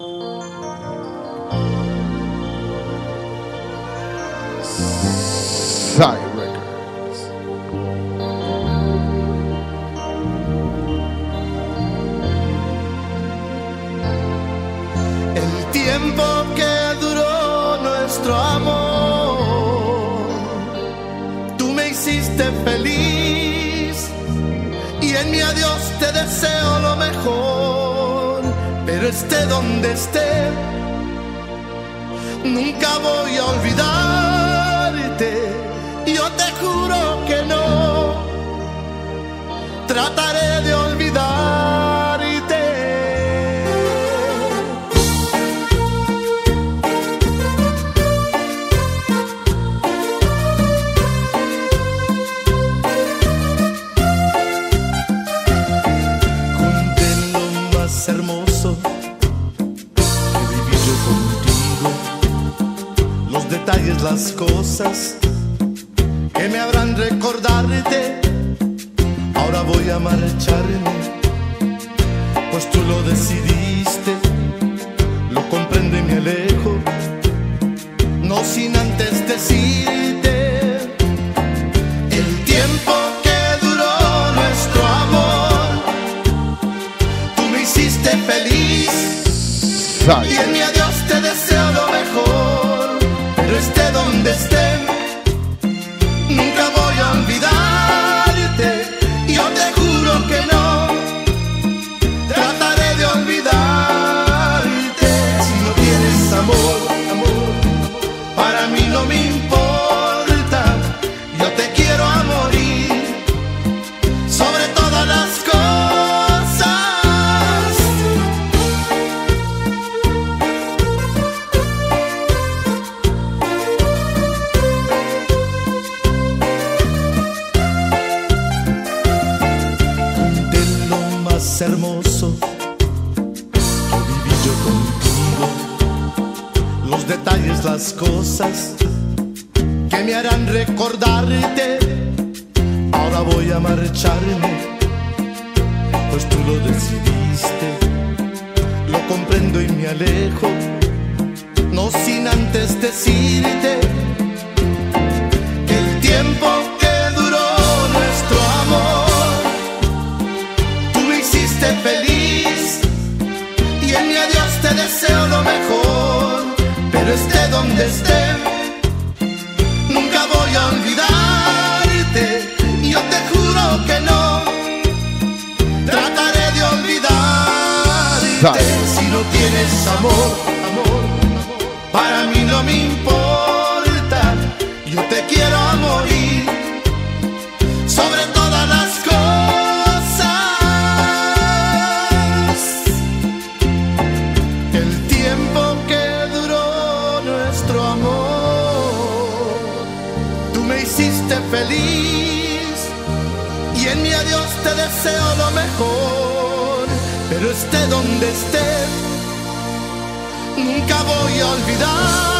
El tiempo que duró nuestro amor, tú me hiciste feliz y en mi adiós te deseo lo mejor, esté donde esté, nunca voy a detalles, las cosas que me habrán recordarte. Ahora voy a marcharme, pues tú lo decidiste, lo comprendo y me alejo, no sin antes decirte el tiempo que duró nuestro amor. Tú me hiciste feliz y en mi más hermoso. Que viví yo contigo, los detalles, las cosas que me harán recordarte. Ahora voy a marcharme, pues tú lo decidiste, lo comprendo y me alejo, no sin antes decirte feliz y en mi adiós te deseo lo mejor, pero esté donde esté, nunca voy a olvidarte. Yo te juro que no, trataré de olvidarte. Si no tienes amor, amor, para mí hiciste feliz y en mi adiós te deseo lo mejor, pero esté donde esté, nunca voy a olvidarte.